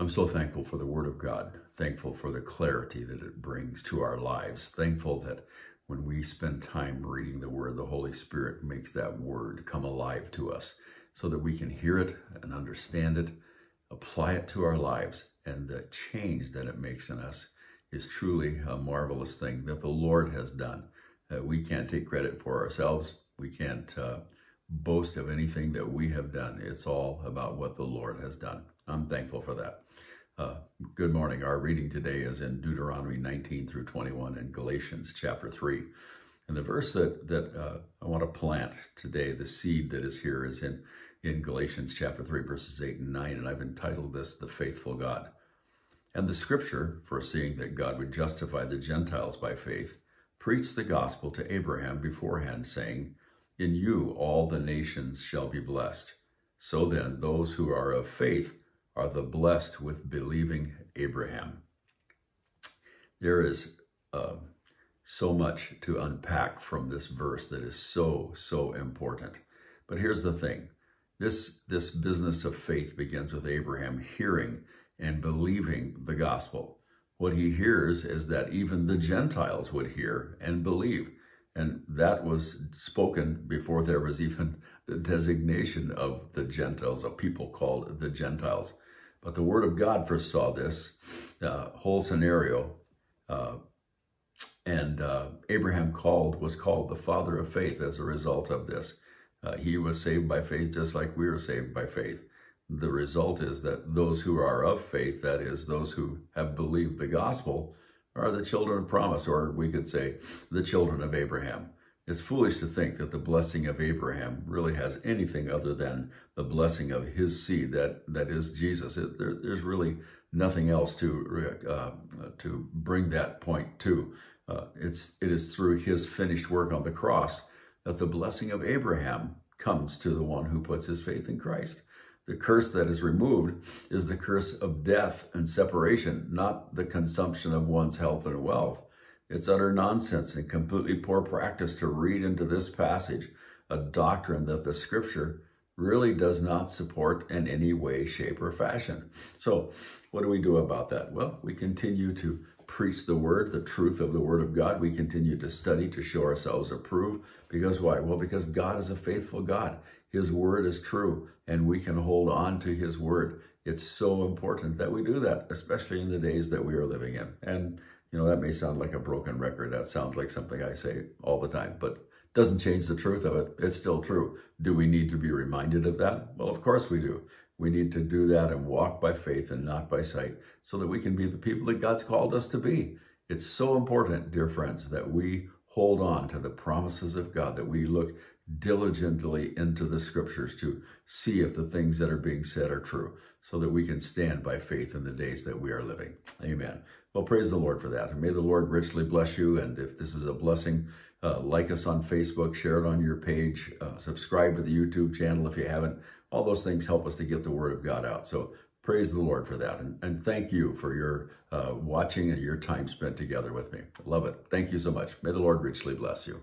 I'm so thankful for the Word of God, thankful for the clarity that it brings to our lives, thankful that when we spend time reading the Word, the Holy Spirit makes that Word come alive to us so that we can hear it and understand it, apply it to our lives, and the change that it makes in us is truly a marvelous thing that the Lord has done. Uh, we can't take credit for ourselves. We can't uh, boast of anything that we have done. It's all about what the Lord has done. I'm thankful for that. Uh, good morning. Our reading today is in Deuteronomy 19 through 21 and Galatians chapter 3. And the verse that, that uh, I want to plant today, the seed that is here, is in, in Galatians chapter 3, verses 8 and 9. And I've entitled this, The Faithful God. And the scripture, foreseeing that God would justify the Gentiles by faith, preached the gospel to Abraham beforehand, saying, In you all the nations shall be blessed. So then, those who are of faith are the blessed with believing Abraham. There is uh, so much to unpack from this verse that is so, so important. But here's the thing. This, this business of faith begins with Abraham hearing and believing the gospel. What he hears is that even the Gentiles would hear and believe. And that was spoken before there was even the designation of the Gentiles, a people called the Gentiles. But the Word of God foresaw this uh, whole scenario. Uh, and uh, Abraham called was called the father of faith as a result of this. Uh, he was saved by faith just like we are saved by faith the result is that those who are of faith, that is, those who have believed the gospel, are the children of promise, or we could say the children of Abraham. It's foolish to think that the blessing of Abraham really has anything other than the blessing of his seed, that, that is Jesus. It, there, there's really nothing else to, uh, to bring that point to. Uh, it's, it is through his finished work on the cross that the blessing of Abraham comes to the one who puts his faith in Christ. The curse that is removed is the curse of death and separation, not the consumption of one's health and wealth. It's utter nonsense and completely poor practice to read into this passage a doctrine that the scripture really does not support in any way, shape, or fashion. So what do we do about that? Well, we continue to preach the word, the truth of the word of God. We continue to study to show ourselves approved. Because why? Well, because God is a faithful God. His word is true, and we can hold on to his word. It's so important that we do that, especially in the days that we are living in. And, you know, that may sound like a broken record. That sounds like something I say all the time, but doesn't change the truth of it. It's still true. Do we need to be reminded of that? Well, of course we do. We need to do that and walk by faith and not by sight so that we can be the people that God's called us to be. It's so important, dear friends, that we hold on to the promises of God, that we look diligently into the scriptures to see if the things that are being said are true so that we can stand by faith in the days that we are living. Amen. Well, praise the Lord for that. And may the Lord richly bless you. And if this is a blessing, uh, like us on Facebook, share it on your page, uh, subscribe to the YouTube channel if you haven't. All those things help us to get the word of God out. So praise the Lord for that. And, and thank you for your uh, watching and your time spent together with me. Love it. Thank you so much. May the Lord richly bless you.